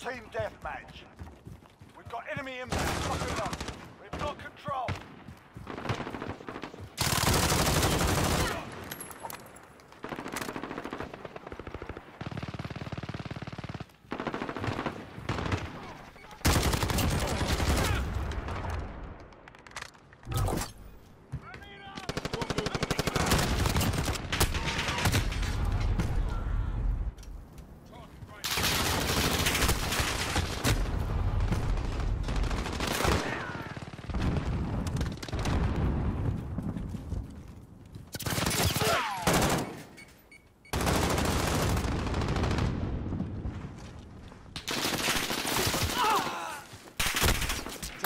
Team deathmatch. We've got enemy inbound.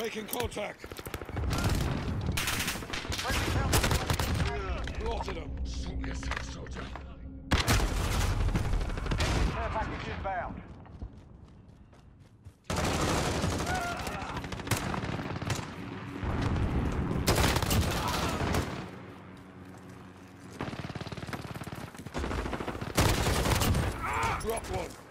Taking contact. Blotted him. Suit yourself, soldier. Care package inbound. Drop one.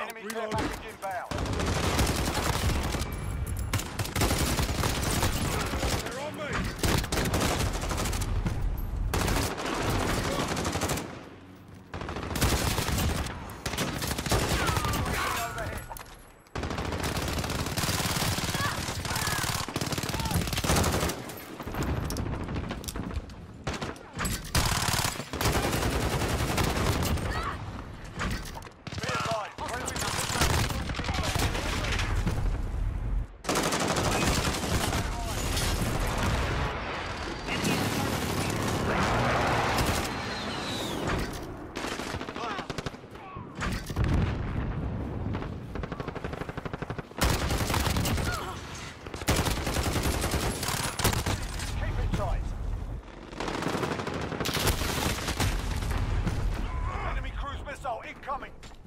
Enemy care package inbound. keep coming.